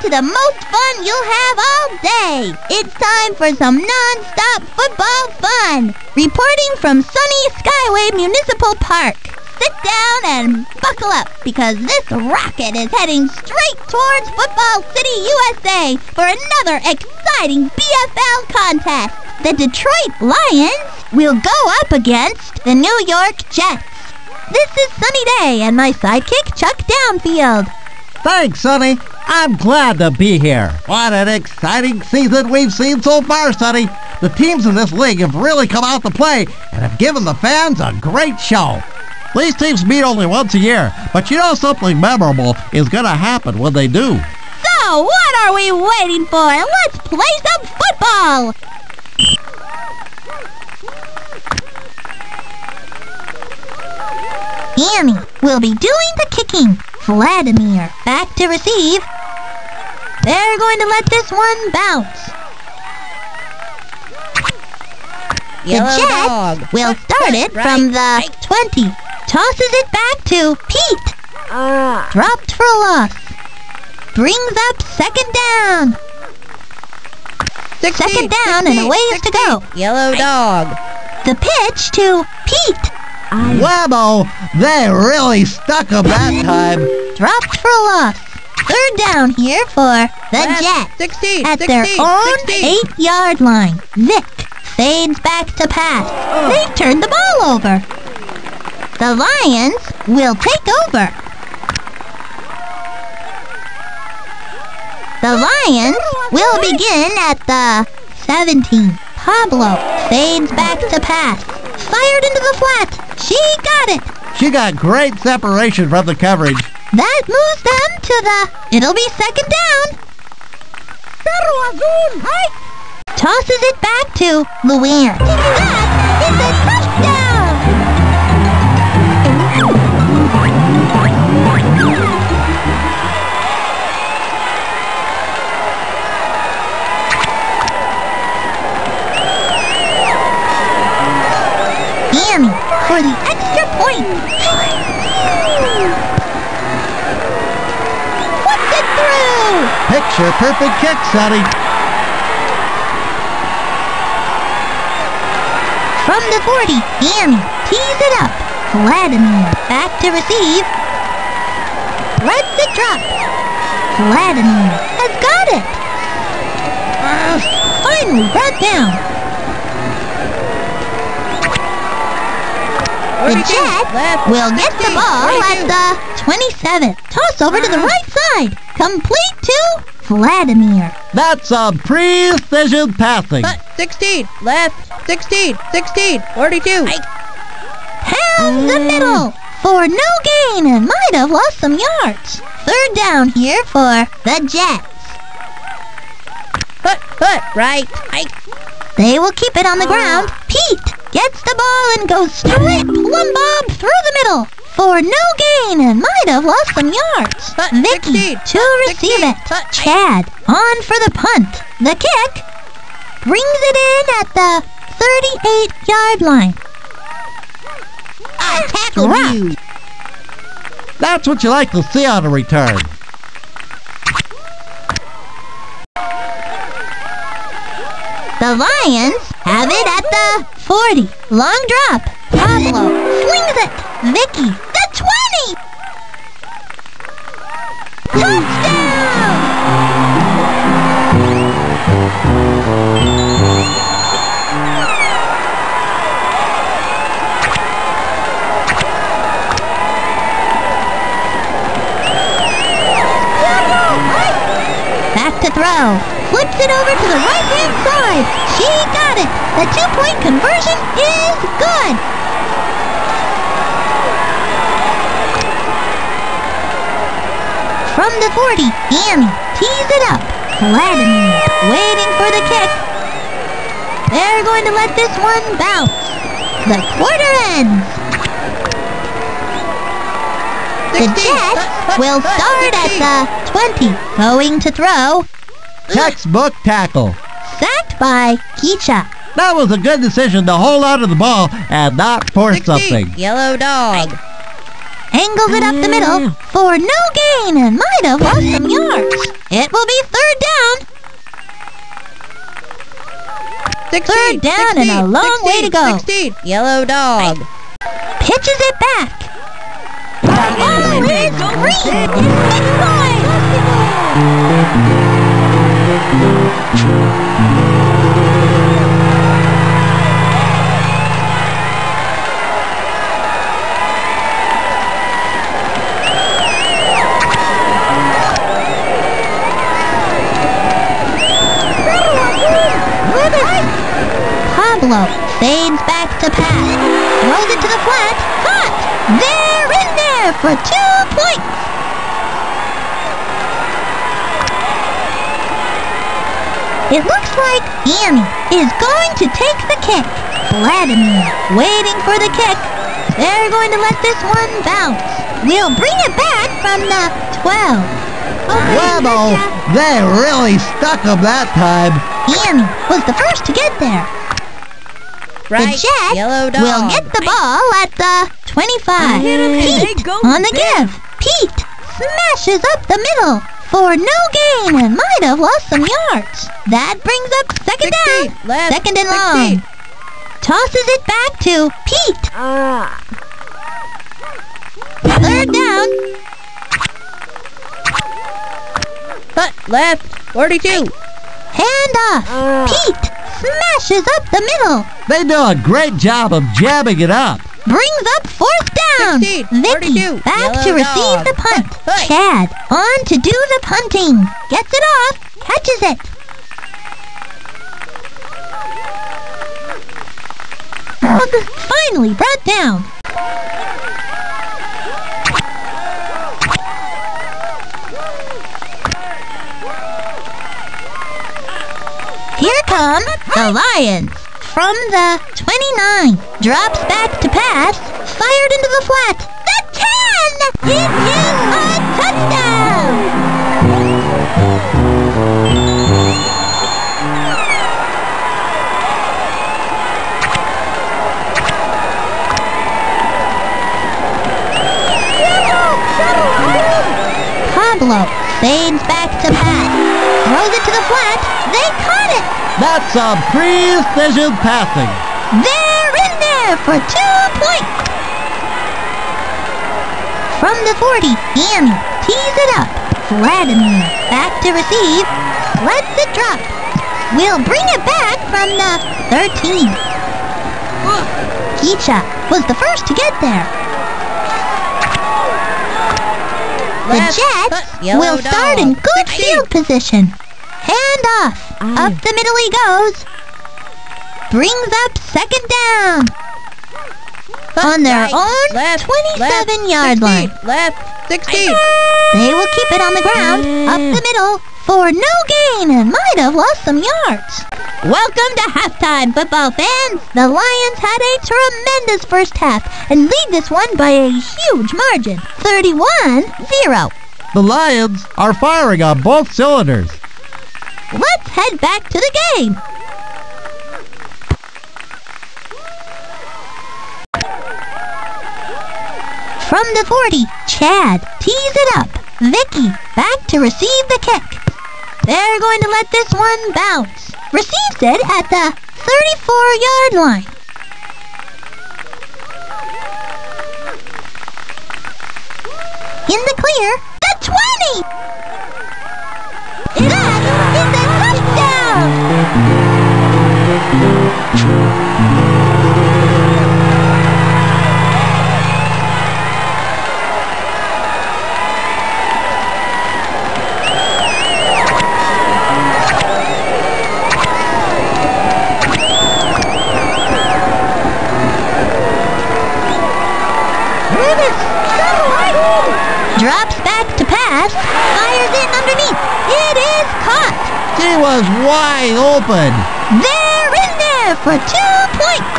to the most fun you'll have all day. It's time for some non-stop football fun. Reporting from sunny Skyway Municipal Park. Sit down and buckle up because this rocket is heading straight towards Football City, USA for another exciting BFL contest. The Detroit Lions will go up against the New York Jets. This is Sunny Day and my sidekick Chuck Downfield. Thanks, Sunny. I'm glad to be here. What an exciting season we've seen so far, Sunny. The teams in this league have really come out to play and have given the fans a great show. These teams meet only once a year, but you know something memorable is going to happen when they do. So, what are we waiting for? Let's play some football! Annie will be doing the kicking. Vladimir back to receive. They're going to let this one bounce. The Yellow Jets dog. will start it Right, from the right. 20. Tosses it back to Pete. Ah. Dropped for a loss. Brings up second down. Second down and a ways to go. Yellow dog. The pitch to Pete. Whammo! They really stuck 'em that time. Dropped for a loss. Third down here for the. Jets 16. at 16, their own 16. eight-yard line. Vic fades back to pass. Oh. They've turned the ball over. The Lions will take over. The Lions will begin at the 17. Pablo fades back to pass. Fired into the flat. She got it. She got great separation from the coverage. That moves them to the. It'll be second down. Tosses it back to Luanne. For the extra point. Puts it through. Picture perfect kick, Sunny. From the 40, Annie tees it up. Vladimir back to receive. Lets it drop. Vladimir has got it. Uh, finally brought down. The Jets left, will get the ball 42. at the 27. Toss over to the right side. Complete to Vladimir. That's a precision passing. Cut. 16. Left. 16. 16. 42. Pound the middle for no gain and might have lost some yards. Third down here for the Jets. Cut. Cut. Right. I. They will keep it on the oh. ground. Pete gets the ball and goes straight plumb bob through the middle for no gain and might have lost some yards. Cut, Vicky 16, to receive 16, it. cut, Chad on for the punt. The kick brings it in at the 38 yard line. I tackled Dropped. you. That's what you like to see on a return. The Lions have it at the 40. Long drop. Pablo flings it. Vicky, the 20. Touchdown! From the 40, Annie tees it up. Vladimir waiting for the kick. They're going to let this one bounce. The quarter ends. The 16. Jets Cut, cut, will start at the 20. Going to throw. Textbook tackle. Sacked by Keisha. That was a good decision to hold on to the ball and not force 16. something. Yellow dog. Angles it up the middle mm. for no gain and might have lost some yards. It will be third down. 16, Third down and a 16, long way to go. 16, yellow dog. Pitches it back. Ball oh, is free. It's Pablo fades back to pass. Throws it to the flat. Caught! They're in there for two points. It looks like Annie is going to take the kick. Vladimir waiting for the kick. They're going to let this one bounce. We'll bring it back from the 12. Bravo! They really stuck 'em that time. Annie was the first to get there. Right, the dog. will get the ball at the 25. Hit 'em and they Pete go on the give. Pete smashes up the middle for no gain and might have lost some yards. That brings up second 16, down. second and 16. long. Tosses it back to Pete. Ah. Third down. Cut left, 42. Hand off. Ah. Pete smashes up the middle. They do a great job of jabbing it up. brings up fourth down. 16, Vicky 42, back to receive dog. the punt. Hey. Chad on to do the punting. Gets it off, catches it. Finally brought down. Here come the Lions. From the 29. Drops back to pass. Fired into the flat. The 10! It is a touchdown! Pablo fades back That's some precision passing. They're in there for two points. From the 40, Annie tees it up. Vladimir back to receive. Lets it drop. We'll bring it back from the 13. Keisha was the first to get there. The Left, Jets will start in good field position. Hand off. Up the middle he goes. Brings up second down. On their Right, own left, 27 left, yard 16, line. Left, 16. They will keep it on the ground, up the middle, for no gain and might have lost some yards. Welcome to halftime, football fans. The Lions had a tremendous first half and lead this one by a huge margin, 31-0. The Lions are firing on both cylinders. Let's head back to the game. From the 40, Chad tees it up. Vicky back to receive the kick. They're going to let this one bounce. Receives it at the 34-yard line. In the clear, the 20! Drops back to pass, fires in underneath. It is caught. He was wide open. For two points.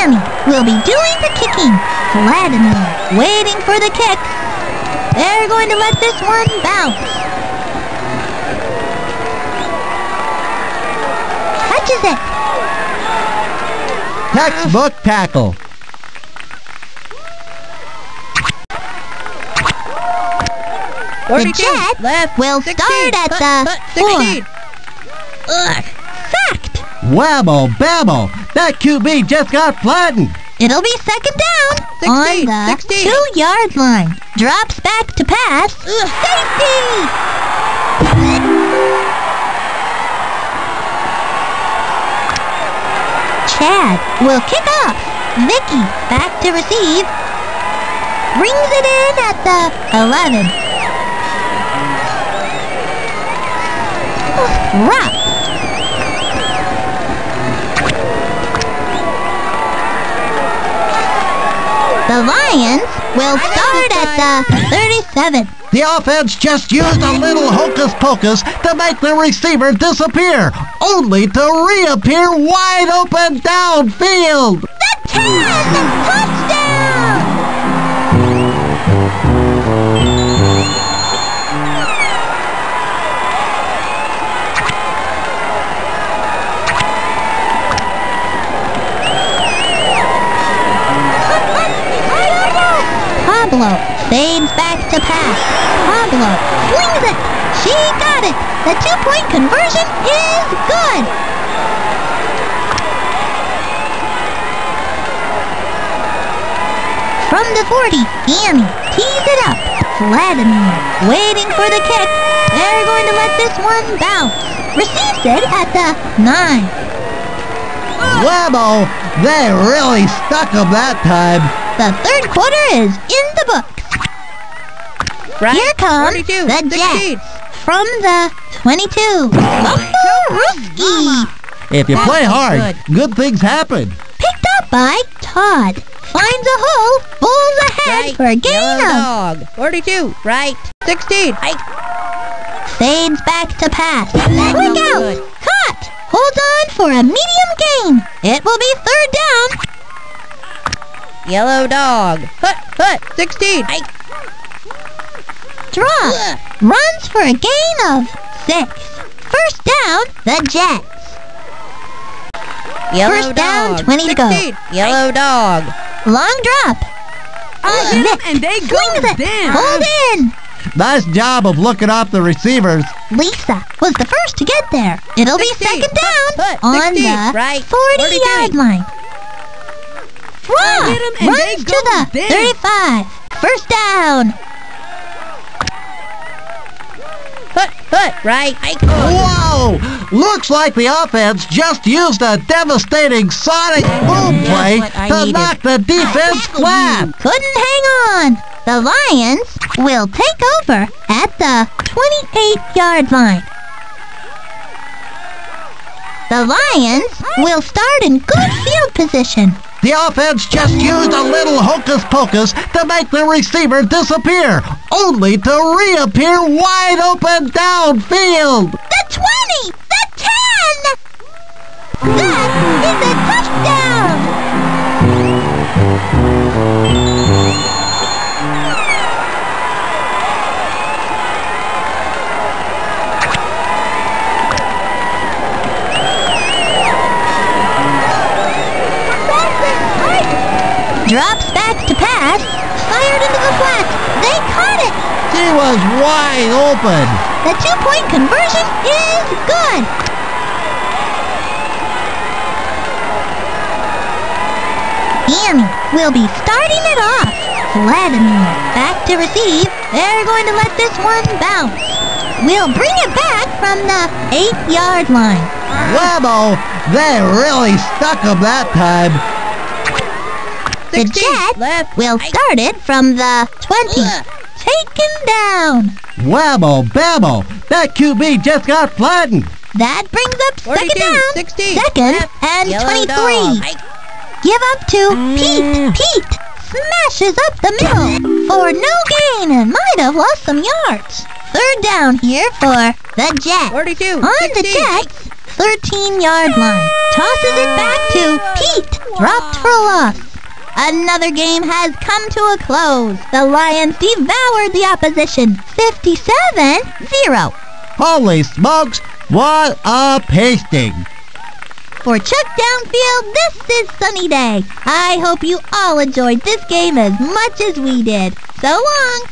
Annie will be doing the kicking. Vladimir waiting for the kick. They're going to let this one bounce. Touches it. textbook tackle. The Forty-two. Jets Left. will 16. start at Hut, the hut, four. 16. Ugh. Sacked. Wabble babble, that QB just got flattened. It'll be second down 16, on the 16. two-yard line. Drops back to pass. Safety! Chad will kick off. Vicky back to receive. Brings it in at the 11. Rock. The Lions will start at the 37. The offense just used a little hocus pocus to make the receiver disappear, only to reappear wide open downfield. The 10! Back pass. Pablo swings it. She got it. The two-point conversion is good. From the 40, Annie tees it up. Vladimir waiting for the kick. They're going to let this one bounce. Receives it at the 9. Wabble, they really stuck him that time. The third quarter is in the books. Right. Here comes 42. the 16. Jets from the 22. Ruski If you That play hard, good. good things happen. picked up by Todd. Finds a hole, pulls ahead Right. for a gain Yellow of. dog. 42. Right. 16. Right. Fades back to pass. That's Quick no out. good. Cut. Holds on for a medium gain. It will be third down. Yellow dog. Hut. Hut. 16. Right. Drop. Runs for a gain of six. First down, the Jets. Yellow First down, dog. 20 to go. 16. Yellow dog. Long drop. I oh, hit 'em Nick and they go swings it. down. Hold in. Nice job of looking off the receivers. Lisa was the first to get there. It'll be second down Put, on 16, the right. 40-yard 42. line. Rock hit 'em and they runs go to the down. 35. First down. Hut. Right. I Whoa! Looks like the offense just used a devastating sonic boom play to needed. knock the defense flat. Couldn't hang on. The Lions will take over at the 28-yard line. The Lions will start in good field position. The offense just used a little hocus pocus to make the receiver disappear, only to reappear wide open downfield. The 20! The 10! That is a touchdown! Was wide open. The two-point conversion is good. Annie will be starting it off. Vladimir back to receive. They're going to let this one bounce. We'll bring it back from the eight-yard line. Wabbo, they really stuck him that time. The 16. Jets will start it from the 20. Ugh. Taken down. Wabble, babbo, that QB just got flattened. That brings up 42, second down. 16. Second Left. and 23. dog. Give up to Mm. Pete. Pete smashes up the middle for no gain and might have lost some yards. Third down here for the Jets. 42. On 16. the Jets, 13-yard line. Tosses it back to Pete. Dropped for a loss. Another game has come to a close. The Lions devoured the opposition 57-0. Holy smokes, what a pasting. For Chuck Downfield, this is Sunny Day. I hope you all enjoyed this game as much as we did. So long.